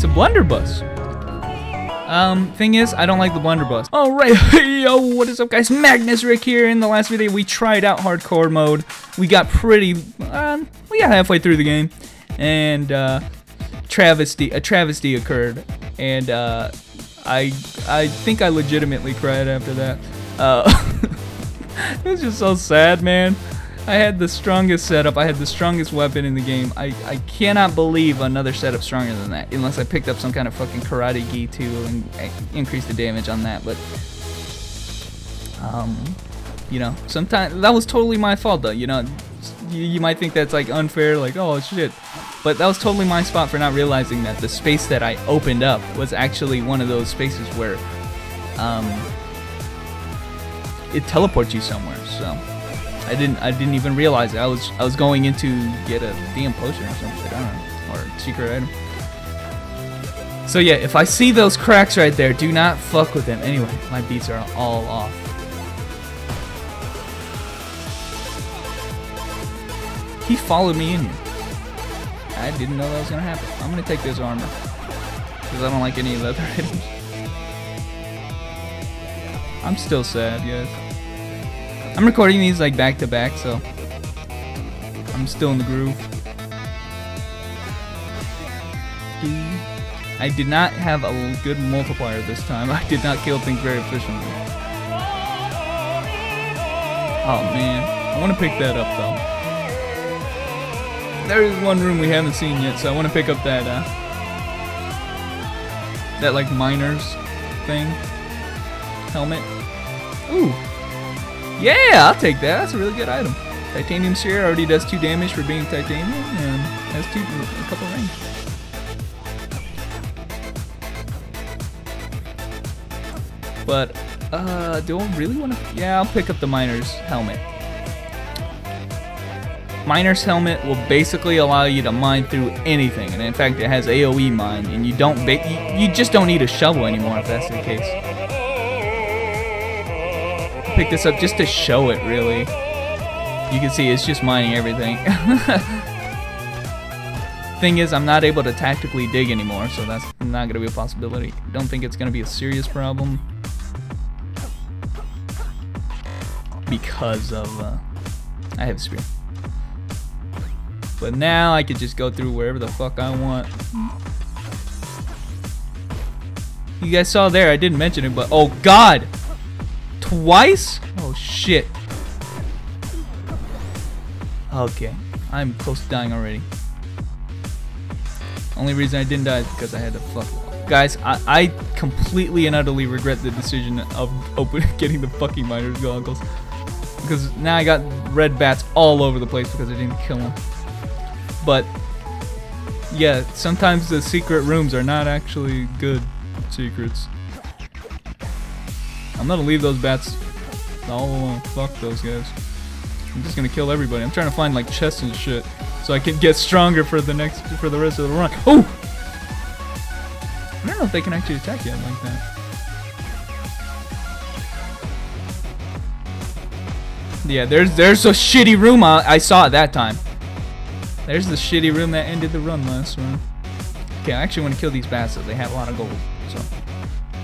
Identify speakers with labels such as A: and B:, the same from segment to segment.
A: It's a blunderbuss. Um, thing is, I don't like the blunderbuss. Alright, yo, what is up guys? Magnus Rick here. In the last video, we tried out hardcore mode. We got pretty, um, we got halfway through the game. And, uh, travesty, a travesty occurred. And, uh, I, I think I legitimately cried after that. Uh, it was just so sad, man. I had the strongest setup. I had the strongest weapon in the game. I, I cannot believe another setup stronger than that. Unless I picked up some kind of fucking karate gi too and increased the damage on that. But, um, you know, sometimes that was totally my fault though. You know, you, you might think that's like unfair, like, oh shit. But that was totally my spot for not realizing that the space that I opened up was actually one of those spaces where, um, it teleports you somewhere. So. I didn't I didn't even realize it. I was I was going in to get a damn potion or something. I don't know. Or secret item. So yeah, if I see those cracks right there, do not fuck with them. Anyway, my beats are all off. He followed me in here. I didn't know that was gonna happen. I'm gonna take this armor. Because I don't like any leather items. I'm still sad, guys. I'm recording these like back to back, so I'm still in the groove. I did not have a good multiplier this time. I did not kill things very efficiently. Oh man, I want to pick that up though. There is one room we haven't seen yet, so I want to pick up that uh, that like miners thing helmet. Ooh, yeah, I'll take that. That's a really good item. Titanium Spear already does 2 damage for being titanium and has two, a couple range. But, uh, do I really want to? Yeah, I'll pick up the Miner's Helmet. Miner's Helmet will basically allow you to mine through anything, and in fact, it has AOE mine, and you don't, you just don't need a shovel anymore if that's the case pick this up just to show it, really. You can see it's just mining everything. Thing is, I'm not able to tactically dig anymore, so that's not going to be a possibility. Don't think it's going to be a serious problem. Because of, uh, I have a spear. But now I could just go through wherever the fuck I want. You guys saw there, I didn't mention it, but oh god! Twice? Oh, shit. Okay. I'm close to dying already. Only reason I didn't die is because I had to fuck. Guys, I, I completely and utterly regret the decision of open, getting the fucking miner's goggles. Because now I got red bats all over the place because I didn't kill them. But, yeah, sometimes the secret rooms are not actually good secrets. I'm gonna leave those bats alone. Uh, fuck those guys. I'm just gonna kill everybody. I'm trying to find like chests and shit so I can get stronger for the next for the rest of the run. Oh! I don't know if they can actually attack yet like that. Yeah, there's there's a shitty room I, I saw at that time. There's the shitty room that ended the run last run. Okay, I actually want to kill these bats they have a lot of gold. So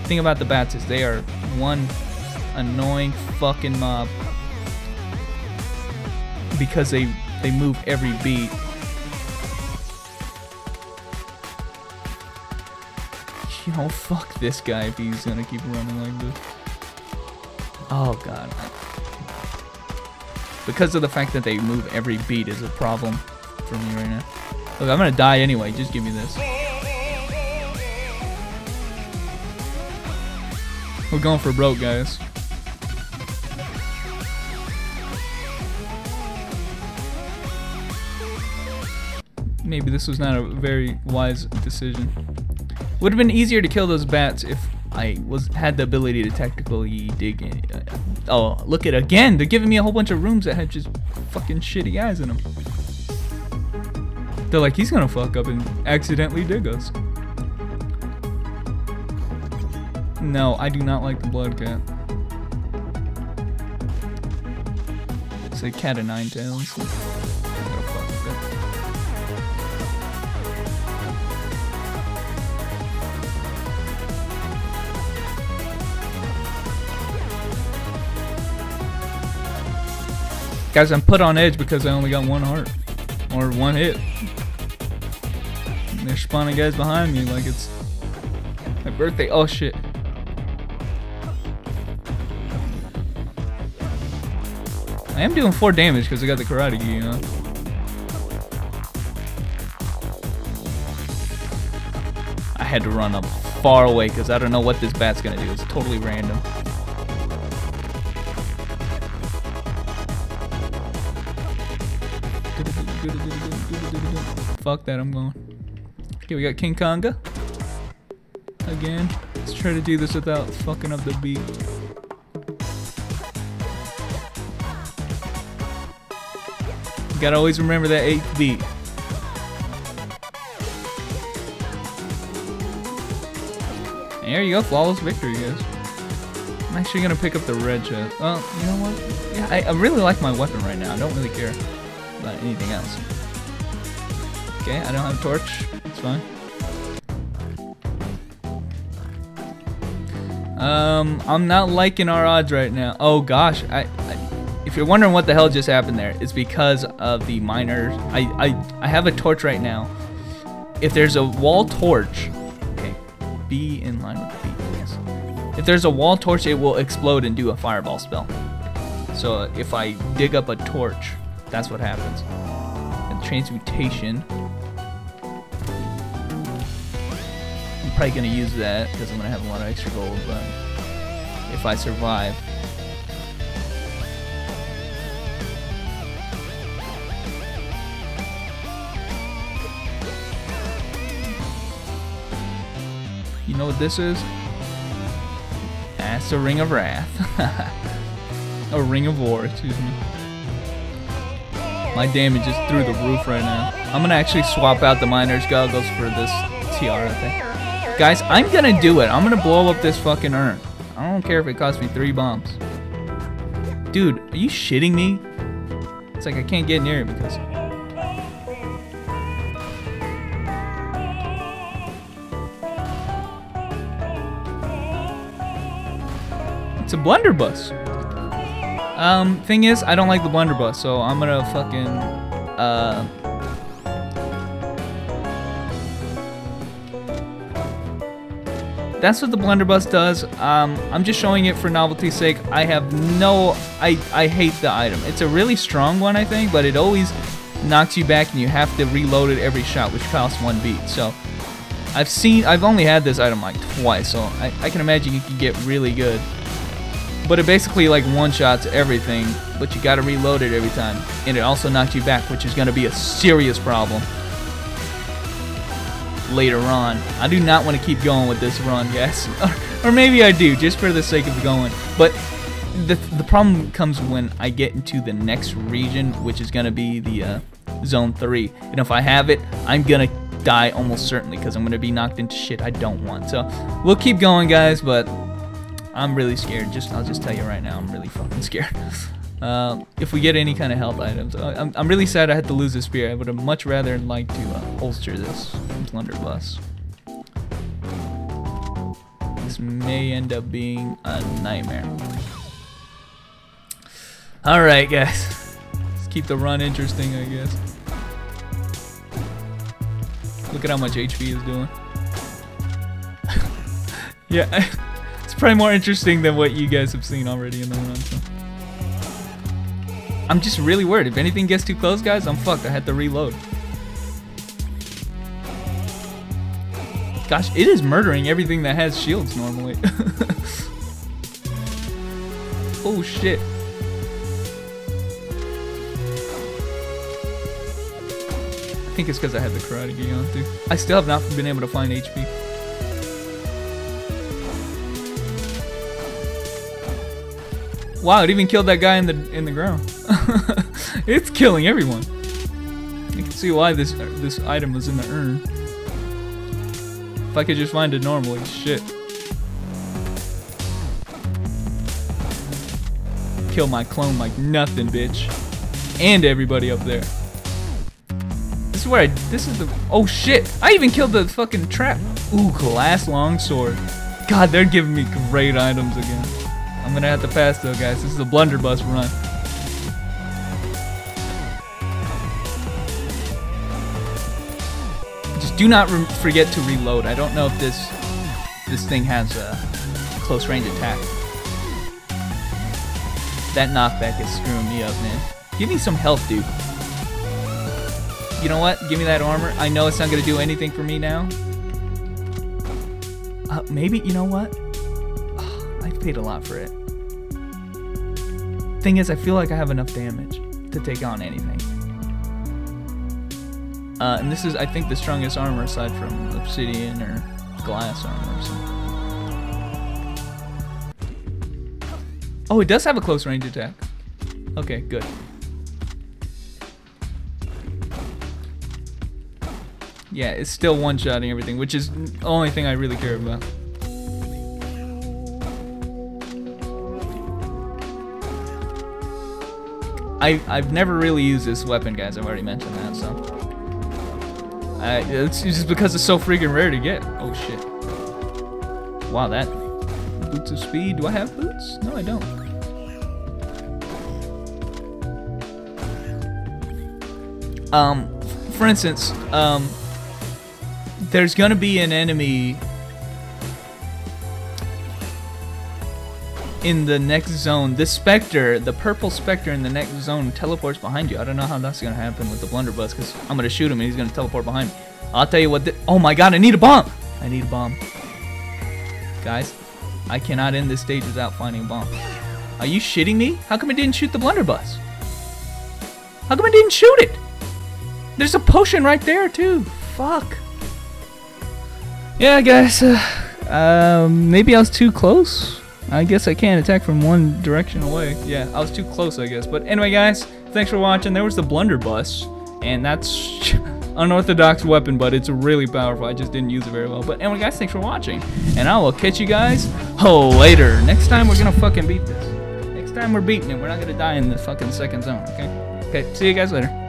A: thing about the bats is they are one annoying fucking mob because they they move every beat. You know, fuck this guy if he's gonna keep running like this. Oh god. Because of the fact that they move every beat is a problem for me right now. Look, I'm gonna die anyway, just give me this. We're going for broke, guys. Maybe this was not a very wise decision. Would have been easier to kill those bats if I was had the ability to tactically dig in. Uh, oh, look at again. They're giving me a whole bunch of rooms that had just fucking shitty eyes in them. They're like, he's gonna fuck up and accidentally dig us. No, I do not like the blood cat. It's a cat of nine tails. Guys, I'm put on edge because I only got one heart. Or one hit. And they're spawning guys behind me like it's my birthday. Oh shit. I am doing 4 damage because I got the karate gi, you know? I had to run up far away because I don't know what this bat's gonna do. It's totally random. Fuck that, I'm going. Okay, we got King Konga. Again. Let's try to do this without fucking up the beat. You gotta always remember that eighth beat. There you go, flawless victory, guys. I'm actually gonna pick up the red chest. Well, you know what? Yeah, I, I really like my weapon right now. I don't really care about anything else. Okay, I don't have a torch. It's fine. Um, I'm not liking our odds right now. Oh gosh, I, I, if you're wondering what the hell just happened there, it's because of the miners. I, I, I have a torch right now. If there's a wall torch, okay, be in line with the beat, please. If there's a wall torch, it will explode and do a fireball spell. So uh, if I dig up a torch, that's what happens. And transmutation. I'm probably gonna use that because I'm gonna have a lot of extra gold, but if I survive. You know what this is? That's a Ring of Wrath. a Ring of War, excuse me. My damage is through the roof right now. I'm gonna actually swap out the miner's goggles for this tiara thing. Guys, I'm gonna do it. I'm gonna blow up this fucking urn. I don't care if it costs me three bombs. Dude, are you shitting me? It's like I can't get near it because... blunderbuss. Um, thing is, I don't like the blunderbuss, so I'm gonna fucking, uh... That's what the blunderbuss does. Um, I'm just showing it for novelty's sake. I have no... I, I hate the item. It's a really strong one, I think, but it always knocks you back and you have to reload it every shot, which costs one beat. So, I've seen... I've only had this item like twice, so I, I can imagine you can get really good. But it basically like one-shots everything, but you gotta reload it every time. And it also knocks you back, which is gonna be a serious problem later on. I do not want to keep going with this run, guys. or maybe I do, just for the sake of going. But the, the problem comes when I get into the next region, which is gonna be the uh, Zone 3. And if I have it, I'm gonna die almost certainly, because I'm gonna be knocked into shit I don't want. So, we'll keep going, guys, but I'm really scared. Just I'll just tell you right now, I'm really fucking scared. Uh, if we get any kind of health items, I'm, I'm really sad I had to lose this spear. I would have much rather liked to uh, holster this blunderbuss. This may end up being a nightmare. All right, guys. Let's keep the run interesting, I guess. Look at how much HP is doing. yeah. probably more interesting than what you guys have seen already in the run. So. I'm just really worried. If anything gets too close, guys, I'm fucked. I had to reload. Gosh, it is murdering everything that has shields normally. oh shit. I think it's because I had the karate gi on too. I still have not been able to find HP. Wow, it even killed that guy in the in the ground. it's killing everyone. You can see why this uh, this item was in the urn. If I could just find it normally, shit. Kill my clone like nothing, bitch. And everybody up there. This is where I, this is the, oh shit. I even killed the fucking trap. Ooh, glass longsword. God, they're giving me great items again. I'm gonna have to pass though, guys. This is a blunderbuss run. Just do not forget to reload. I don't know if this this thing has a close range attack. That knockback is screwing me up, man. Give me some health, dude. You know what? Give me that armor. I know it's not gonna do anything for me now. Uh, maybe, you know what? I paid a lot for it. Thing is, I feel like I have enough damage to take on anything. Uh, and this is, I think, the strongest armor aside from obsidian or glass armor. So. Oh, it does have a close range attack. Okay, good. Yeah, it's still one-shotting everything, which is the only thing I really care about. I, I've never really used this weapon, guys. I've already mentioned that, so. It's just because it's so freaking rare to get. Oh, shit. Wow, that... Boots of speed. Do I have boots? No, I don't. Um, for instance, um, there's gonna be an enemy in the next zone. This Spectre, the purple Spectre in the next zone teleports behind you. I don't know how that's gonna happen with the blunderbuss because I'm gonna shoot him and he's gonna teleport behind me. I'll tell you what. oh my god! I need a bomb. I need a bomb, guys. I cannot end this stage without finding a bomb. Are you shitting me? How come I didn't shoot the blunderbuss? How come I didn't shoot it? There's a potion right there too. Fuck. Yeah, guys. Uh, um, maybe I was too close. I guess I can't attack from one direction away. Yeah, I was too close, I guess. But anyway, guys, thanks for watching. There was the blunderbuss, and that's unorthodox weapon, but it's really powerful. I just didn't use it very well. But anyway, guys, thanks for watching, and I will catch you guys later. Next time, we're gonna fucking beat this. Next time, we're beating it. We're not gonna die in the fucking second zone, okay? Okay, see you guys later.